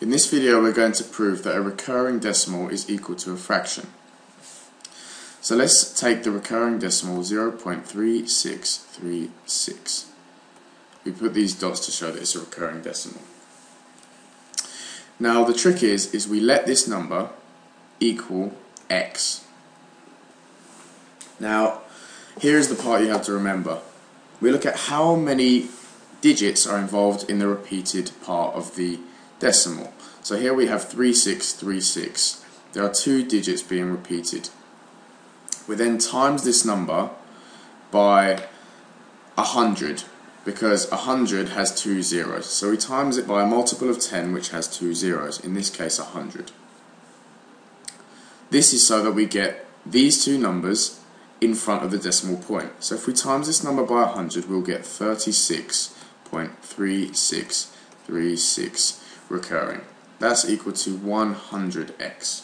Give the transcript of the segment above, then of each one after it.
In this video we're going to prove that a recurring decimal is equal to a fraction. So let's take the recurring decimal 0.3636. We put these dots to show that it's a recurring decimal. Now the trick is, is we let this number equal x. Now here's the part you have to remember. We look at how many digits are involved in the repeated part of the decimal. So here we have 3636. There are two digits being repeated. We then times this number by 100 because 100 has two zeros. So we times it by a multiple of 10 which has two zeros, in this case 100. This is so that we get these two numbers in front of the decimal point. So if we times this number by 100 we'll get 36.3636 recurring. That's equal to 100x.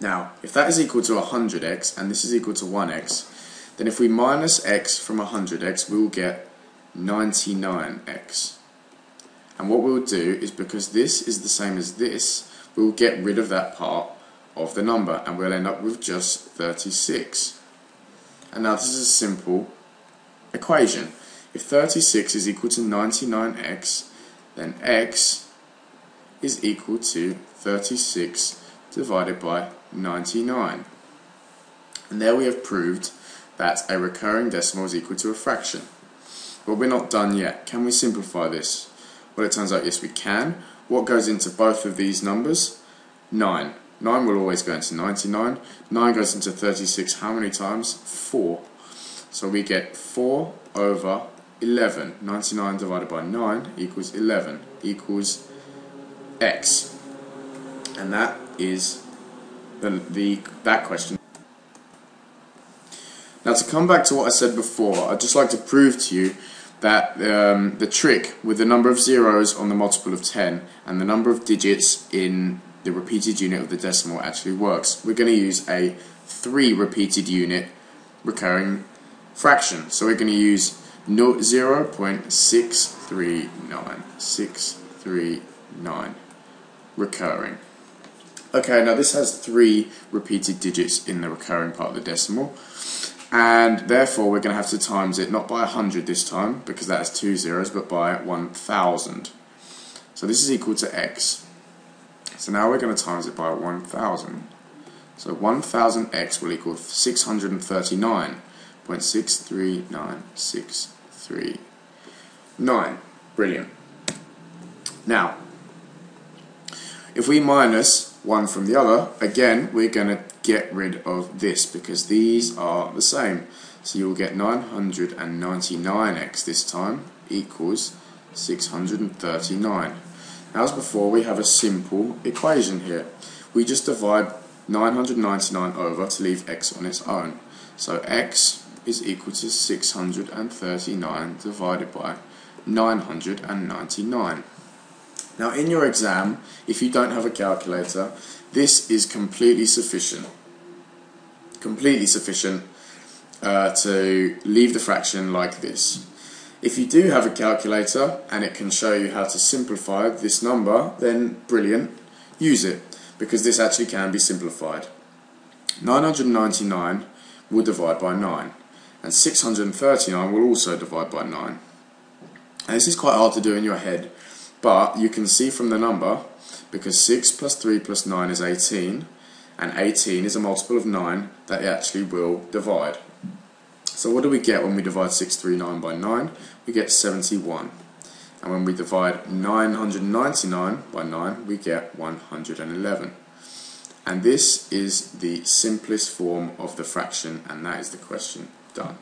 Now, if that is equal to 100x and this is equal to 1x, then if we minus x from 100x, we will get 99x. And what we'll do is because this is the same as this, we'll get rid of that part of the number and we'll end up with just 36. And now this is a simple equation. If 36 is equal to 99x, then x is equal to 36 divided by 99. And there we have proved that a recurring decimal is equal to a fraction. But we're not done yet. Can we simplify this? Well, it turns out yes we can. What goes into both of these numbers? 9. 9 will always go into 99. 9 goes into 36 how many times? 4. So we get 4 over 11. 99 divided by 9 equals 11 equals x. And that is the, the that question. Now to come back to what I said before, I'd just like to prove to you that um, the trick with the number of zeros on the multiple of 10 and the number of digits in the repeated unit of the decimal actually works. We're going to use a 3 repeated unit recurring fraction. So we're going to use 0.639639 recurring. Okay, now this has three repeated digits in the recurring part of the decimal and therefore we're going to have to times it not by 100 this time because that has two zeros but by 1000 so this is equal to x. So now we're going to times it by 1000 so 1000x will equal 639.639639 brilliant now if we minus one from the other, again, we're going to get rid of this because these are the same. So you'll get 999x this time equals 639. As before, we have a simple equation here. We just divide 999 over to leave x on its own. So x is equal to 639 divided by 999. Now in your exam, if you don't have a calculator, this is completely sufficient. Completely sufficient uh, to leave the fraction like this. If you do have a calculator and it can show you how to simplify this number, then brilliant, use it, because this actually can be simplified. 999 will divide by 9, and 639 will also divide by 9. And this is quite hard to do in your head, but you can see from the number, because 6 plus 3 plus 9 is 18, and 18 is a multiple of 9, that it actually will divide. So what do we get when we divide 639 by 9? We get 71. And when we divide 999 by 9, we get 111. And this is the simplest form of the fraction, and that is the question done.